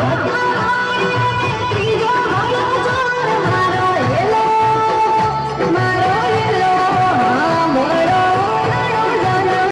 Oh,